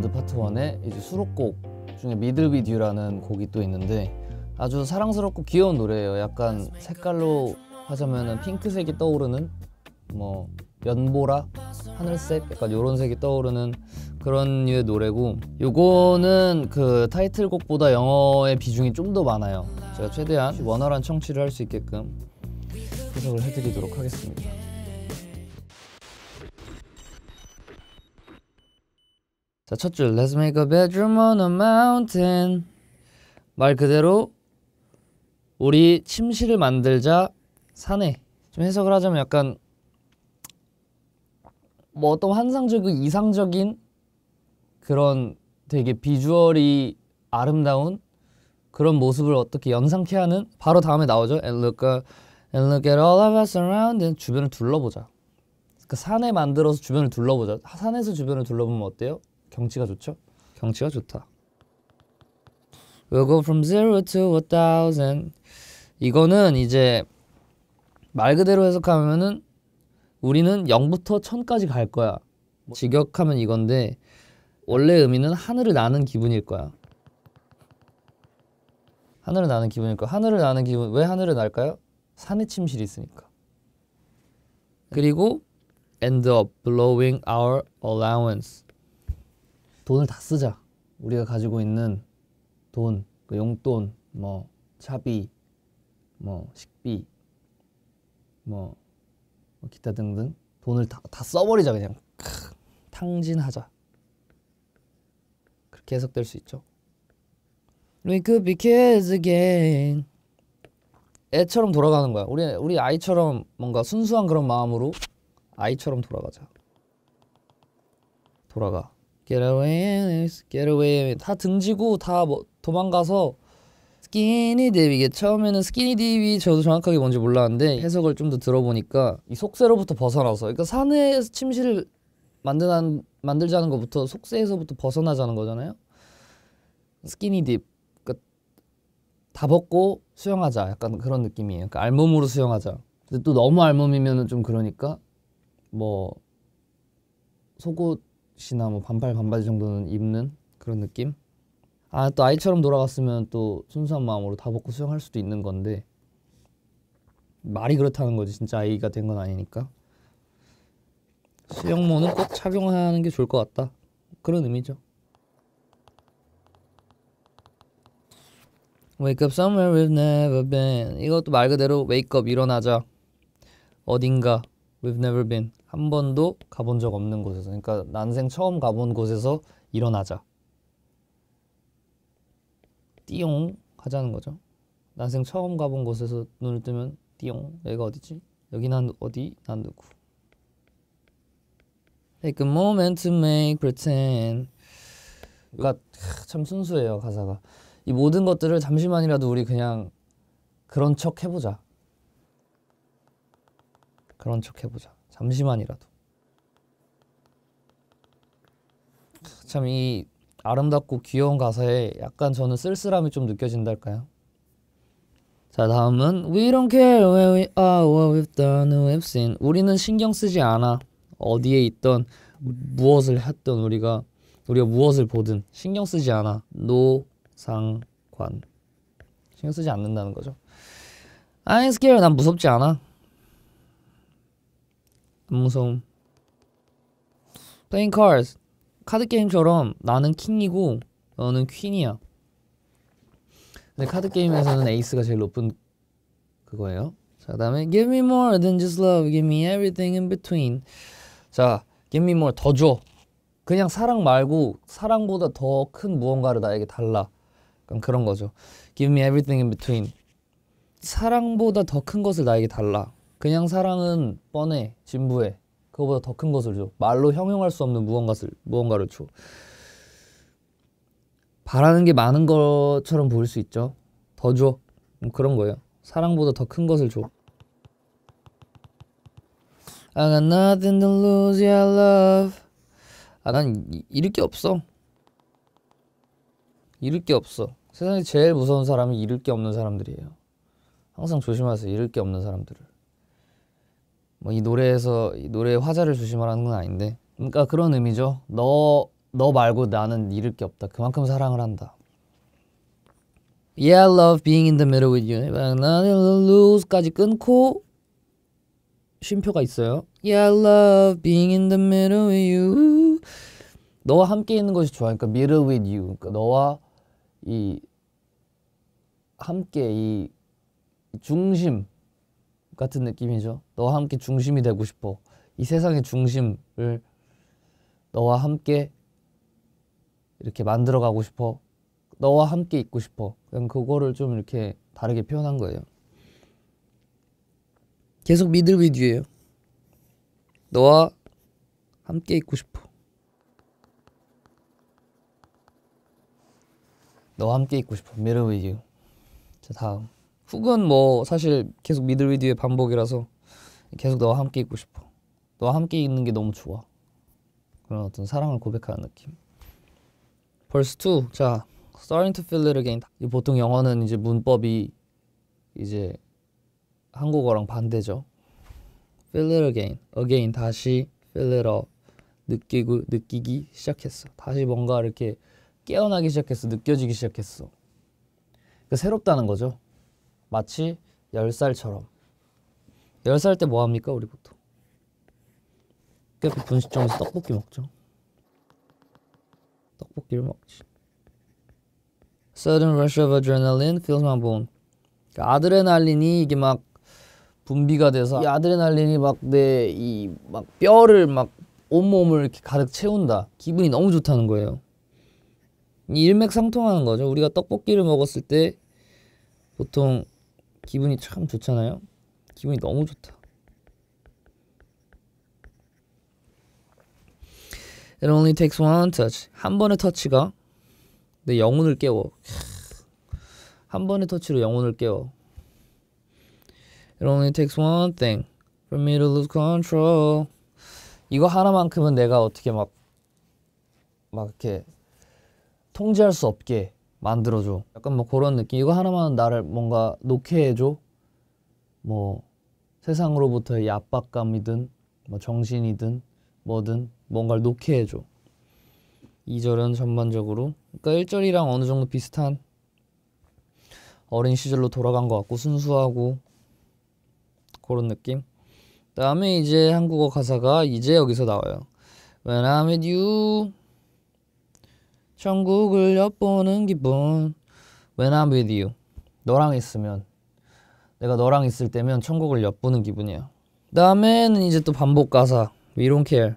Loved Part 1에 이제 수록곡 중에 Middle with you라는 곡이 또 있는데 아주 사랑스럽고 귀여운 노래예요. 약간 색깔로 하자면은 핑크색이 떠오르는 뭐 연보라, 하늘색 약간 요런 색이 떠오르는 그런 류의 노래고 요거는 그 타이틀곡보다 영어의 비중이 좀 더 많아요. 제가 최대한 원활한 청취를 할 수 있게끔 해석을 해드리도록 하겠습니다. 자, 첫 줄. Let's make a bedroom on a mountain. 말 그대로 우리 침실을 만들자 산에. 좀 해석을 하자면 약간 뭐 어떤 환상적이고 이상적인 그런 되게 비주얼이 아름다운 그런 모습을 어떻게 연상케 하는 바로 다음에 나오죠. And look, uh, and look at all of us around 주변을 둘러보자. 그 산에 만들어서 주변을 둘러보자. 산에서 주변을 둘러보면 어때요? 경치가 좋죠? 경치가 좋다 We'll go from zero to a thousand 이거는 이제 말 그대로 해석하면은 우리는 0부터 1000까지 갈 거야. 직역하면 이건데 원래 의미는 하늘을 나는 기분일 거야. 하늘을 나는 기분일 거야. 하늘을 나는 기분 왜 하늘을 날까요? 산에 침실이 있으니까. 그리고 end up blowing our allowance. 돈을 다 쓰자. 우리가 가지고 있는 돈, 그 용돈, 뭐 차비, 뭐 식비, 뭐, 뭐 기타 등등 돈을 다, 다 써버리자 그냥 크, 탕진하자 그렇게 해석될 수 있죠. We could be kids again. 애처럼 돌아가는 거야. 우리 우리 아이처럼 뭔가 순수한 그런 마음으로 아이처럼 돌아가자. 돌아가. Get away, get away. 다 등지고 다 뭐 도망가서 스키니 딥 이게 처음에는 스키니 딥이 저도 정확하게 뭔지 몰랐는데 해석을 좀 더 들어보니까 이 속세로부터 벗어나서 그러니까 산에 침실을 만드는 만들자는 것부터 속세에서부터 벗어나자는 거잖아요. 스키니 딥 그러니까 다 벗고 수영하자 약간 그런 느낌이에요. 그러니까 알몸으로 수영하자. 근데 또 너무 알몸이면은 좀 그러니까 뭐 속옷 이나 뭐 반팔 반바지 정도는 입는 그런 느낌. 아 또 아이처럼 돌아갔으면 또 순수한 마음으로 다 벗고 수영할 수도 있는 건데 말이 그렇다는 거지. 진짜 아이가 된 건 아니니까. 수영모는 꼭 착용하는 게 좋을 것 같다. 그런 의미죠. Wake up somewhere we've never been. 이것도 말 그대로 wake up 일어나자. 어딘가 we've never been 한 번도 가본 적 없는 곳에서 그러니까 난생 처음 가본 곳에서 일어나자 띠용 하자는 거죠. 난생 처음 가본 곳에서 눈을 뜨면 띠용 여기가 어디지? 여기 난 어디? 난 누구? Take a moment to make pretend. 그러니까 참 순수해요 가사가. 이 모든 것들을 잠시만이라도 우리 그냥 그런 척 해보자. 그런 척 해보자. 잠시만이라도. 참 이 아름답고 귀여운 가사에 약간 저는 쓸쓸함이 좀 느껴진달까요? 자 다음은 We don't care where we are, what we've done, who we've seen. 우리는 신경 쓰지 않아. 어디에 있던 무엇을 했던 우리가 우리가 무엇을 보든 신경 쓰지 않아. 노상관 신경 쓰지 않는다는 거죠. I ain't scared. 난 무섭지 않아. 안 무서움. Playing cards. 카드 게임처럼 나는 킹이고 너는 퀸이야. 근데 카드 게임에서는 에이스가 제일 높은 그거예요. 자, 그다음에 give me more than just love, give me everything in between. 자, give me more 더 줘. 그냥 사랑 말고 사랑보다 더 큰 무언가를 나에게 달라. 약간 그런 거죠. give me everything in between. 사랑보다 더 큰 것을 나에게 달라. 그냥 사랑은 뻔해, 진부해. 그거보다 더 큰 것을 줘. 말로 형용할 수 없는 무언가를 무언가를 줘. 바라는 게 많은 것처럼 보일 수 있죠. 더 줘. 뭐 그런 거예요. 사랑보다 더 큰 것을 줘. I got nothing to lose, your love. 아, 난 잃을 게 없어. 잃을 게 없어. 세상에 제일 무서운 사람이 잃을 게 없는 사람들이에요. 항상 조심하세요. 잃을 게 없는 사람들을. 뭐 이 노래에서 이 노래의 화자를 조심하라는 건 아닌데 그러니까 그런 의미죠 너 너 말고 나는 잃을 게 없다. 그만큼 사랑을 한다. Yeah, I love being in the middle with you. lose까지 끊고 쉼표가 있어요. Yeah, I love being in the middle with you. 너와 함께 있는 것이 좋아. 그러니까 middle with you. 그러니까 너와 이 함께 이 중심 같은 느낌이죠. 너와 함께 중심이 되고 싶어. 이 세상의 중심을 너와 함께 이렇게 만들어 가고 싶어. 너와 함께 있고 싶어. 그냥 그거를 좀 이렇게 다르게 표현한 거예요. 계속 Middle with you예요. 너와 함께 있고 싶어. 너와 함께 있고 싶어. Middle with you. 자 다음. Hook은 뭐 사실 계속 Middle with you의 반복이라서 계속 너와 함께 있고 싶어. 너와 함께 있는 게 너무 좋아. 그런 어떤 사랑을 고백하는 느낌. Verse 2. 자, starting to feel it again. 보통 영어는 이제 문법이 이제 한국어랑 반대죠. feel it again. again 다시 feel it up. 느끼고 느끼기 시작했어. 다시 뭔가 이렇게 깨어나기 시작했어. 느껴지기 시작했어. 그러니까 새롭다는 거죠. 마치 10살처럼. 10살 때 뭐 합니까? 우리 보통. 학교 분식점에서 떡볶이 먹죠. 떡볶이를 먹지. Sudden rush of adrenaline fills my bone. 그러니까 아드레날린이 이게 막 분비가 돼서 이 아드레날린이 막 내 이 막 뼈를 막 온몸을 이렇게 가득 채운다. 기분이 너무 좋다는 거예요. 일맥상통하는 거죠. 우리가 떡볶이를 먹었을 때 보통 기분이 참 좋잖아요. 기분이 너무 좋다. It only takes one touch. 한 번의 터치가 내 영혼을 깨워. 한 번의 터치로 영혼을 깨워. It only takes one thing for me to lose control. 이거 하나만큼은 내가 어떻게 막, 막 이렇게 통제할 수 없게 만들어줘. 약간 뭐 그런 느낌. 이거 하나만 나를 뭔가 놓게 해줘. 뭐 세상으로부터의 압박감이든 뭐 정신이든 뭐든 뭔가를 놓게 해줘. 2절은 전반적으로 그러니까 1절이랑 어느 정도 비슷한 어린 시절로 돌아간 것 같고 순수하고 그런 느낌. 다음에 이제 한국어 가사가 이제 여기서 나와요. When I'm with you 천국을 엿보는 기분. When I'm with you. 너랑 있으면. 내가 너랑 있을 때면 천국을 엿보는 기분이야. 다음에는 이제 또 반복 가사. We don't care.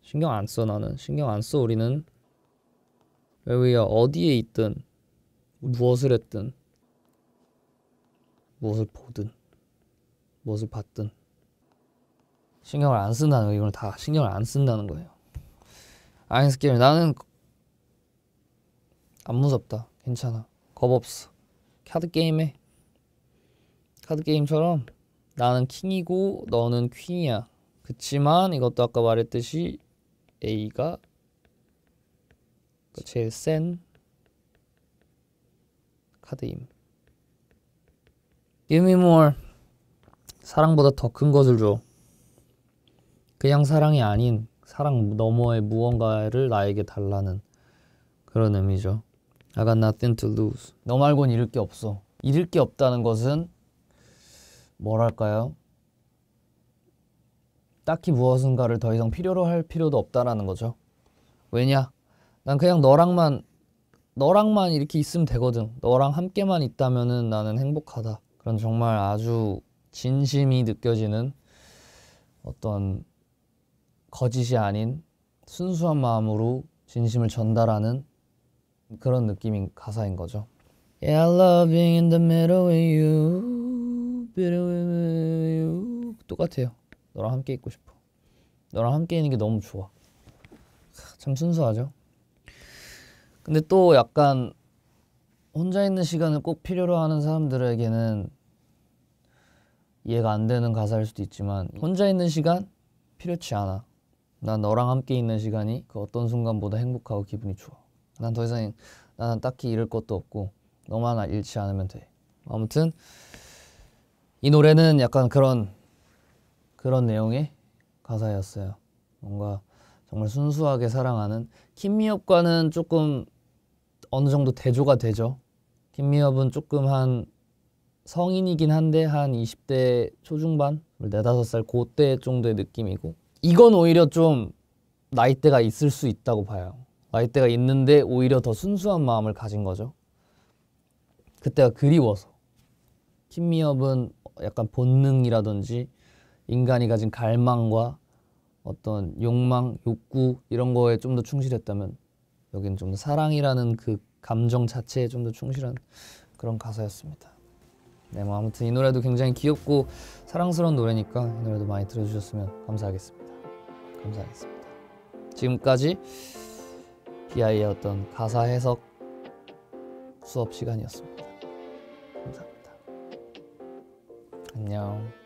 신경 안 써 나는. 신경 안 써 우리는. 왜왜 어디에 있든. 무엇을 했든. 무엇을 보든. 무엇을 받든. 신경을 안 쓴다는 거 이걸 다 신경을 안 쓴다는 거예요. 아인스게임 나는 안 무섭다 괜찮아 겁 없어 카드 게임에 카드 게임처럼 나는 킹이고 너는 퀸이야. 그치만 이것도 아까 말했듯이 A가 제일 센 카드임. Give me more. 사랑보다 더 큰 것을 줘. 그냥 사랑이 아닌 사랑 너머의 무언가를 나에게 달라는 그런 의미죠. I got nothing to lose. 너 말곤 잃을 게 없어. 잃을 게 없다는 것은 뭐랄까요? 딱히 무엇인가를 더 이상 필요로 할 필요도 없다라는 거죠. 왜냐? 난 그냥 너랑만 너랑만 이렇게 있으면 되거든. 너랑 함께만 있다면은 나는 행복하다. 그런 정말 아주 진심이 느껴지는 어떤 거짓이 아닌 순수한 마음으로 진심을 전달하는 그런 느낌인 가사인 거죠. Yeah, I love being in the middle with you. middle with you. 똑같아요. 너랑 함께 있고 싶어. 너랑 함께 있는 게 너무 좋아. 참 순수하죠. 근데 또 약간 혼자 있는 시간을 꼭 필요로 하는 사람들에게는 이해가 안 되는 가사일 수도 있지만 혼자 있는 시간 필요치 않아. 난 너랑 함께 있는 시간이 그 어떤 순간보다 행복하고 기분이 좋아. 난 더 이상 나는 딱히 잃을 것도 없고 너만 잃지 않으면 돼. 아무튼 이 노래는 약간 그런 그런 내용의 가사였어요. 뭔가 정말 순수하게 사랑하는 김미엽과는 조금 어느 정도 대조가 되죠. 김미엽은 조금 한 성인이긴 한데 한 20대 초중반, 4-5살 그때 정도의 느낌이고 이건 오히려 좀 나이대가 있을 수 있다고 봐요. 나이대가 있는데 오히려 더 순수한 마음을 가진 거죠. 그때가 그리워서. 김미엽은 약간 본능이라든지 인간이 가진 갈망과 어떤 욕망, 욕구 이런 거에 좀 더 충실했다면 여기는 좀 더 사랑이라는 그 감정 자체에 좀 더 충실한 그런 가사였습니다. 네, 뭐 아무튼 이 노래도 굉장히 귀엽고 사랑스러운 노래니까 이 노래도 많이 들어주셨으면 감사하겠습니다. 감사하겠습니다. 지금까지 비아이의 어떤 가사 해석 수업 시간이었습니다. 감사합니다. 안녕.